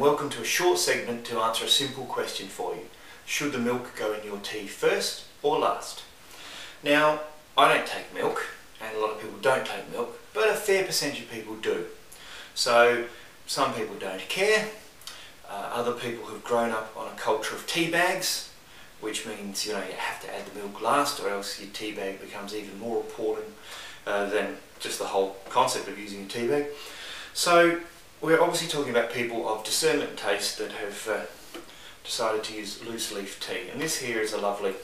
welcome to a short segment to answer a simple question for you. Should the milk go in your tea first or last? Now, I don't take milk and a lot of people don't take milk, but a fair percentage of people do. So some people don't care, uh, other people have grown up on a culture of tea bags, which means you know you have to add the milk last or else your tea bag becomes even more important uh, than just the whole concept of using a tea bag. So we're obviously talking about people of discernment taste that have uh, decided to use loose leaf tea. And this here is a lovely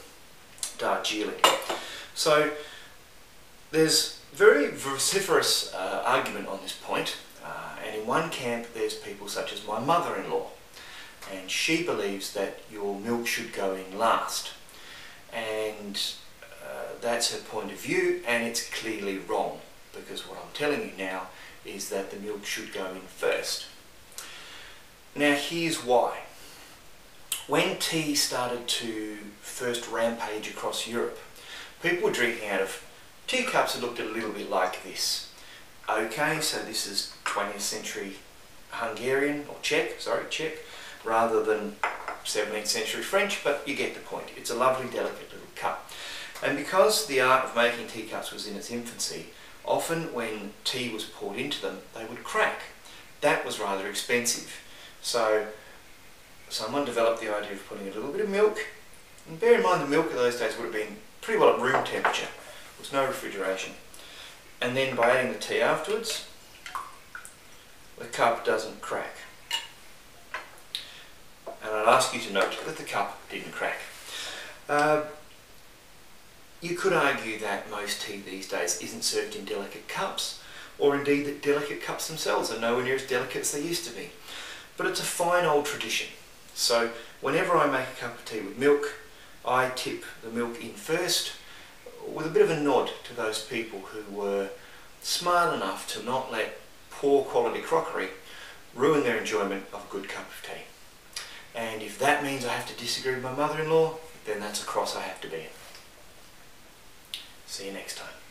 Darjeeling. So there's very vociferous uh, argument on this point. Uh, and in one camp there's people such as my mother-in-law. And she believes that your milk should go in last. And uh, that's her point of view and it's clearly wrong because what I'm telling you now is that the milk should go in first. Now here's why. When tea started to first rampage across Europe, people were drinking out of teacups that looked a little bit like this. Okay, so this is 20th century Hungarian, or Czech, sorry, Czech, rather than 17th century French, but you get the point. It's a lovely, delicate little cup. And because the art of making teacups was in its infancy, Often when tea was poured into them, they would crack. That was rather expensive. So someone developed the idea of putting a little bit of milk, and bear in mind the milk of those days would have been pretty well at room temperature. There was no refrigeration. And then by adding the tea afterwards, the cup doesn't crack. And I'd ask you to note that the cup didn't crack. Uh, you could argue that most tea these days isn't served in delicate cups, or indeed that delicate cups themselves are nowhere near as delicate as they used to be. But it's a fine old tradition. So whenever I make a cup of tea with milk, I tip the milk in first with a bit of a nod to those people who were smart enough to not let poor quality crockery ruin their enjoyment of a good cup of tea. And if that means I have to disagree with my mother-in-law, then that's a cross I have to bear. See you next time.